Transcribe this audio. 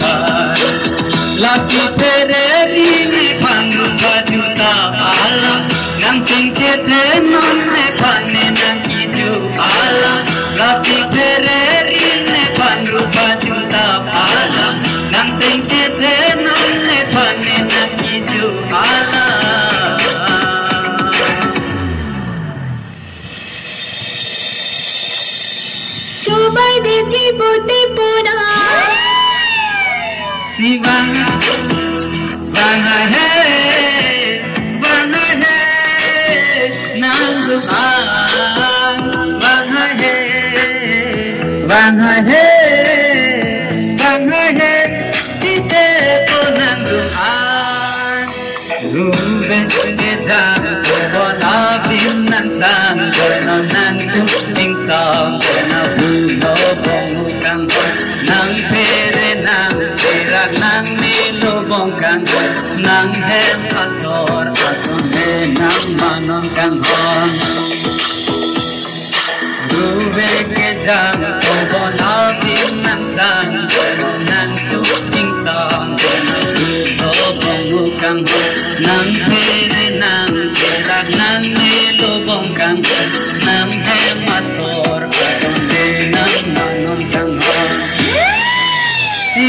तार लाखी तेरे रीनी भानु बजुता आला नम सिंह के थे नम ने भाने नंगी जो आला लाखी तेरे रीनी भानु बजुता आला नम सिंह के थे नम ने भाने नंगी जो आला চোবাই দেখি বটে পড়ে Si banga, hai he, hai he, nangguan, hai he, hai he, banga he, tite ko nangguan. Rube ke ja ko bona bin nang sang ko no nang tu ting song pera nang ni lo bong kang nang hem asor aton he nang manon kang hon Rube ke jang ko bona bin nang jang nang tu ting song ko bong kang nang pere